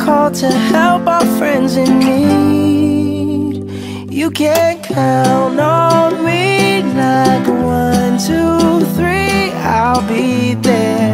are to help our friends in need. You can count on me like one, two, three, I'll be there.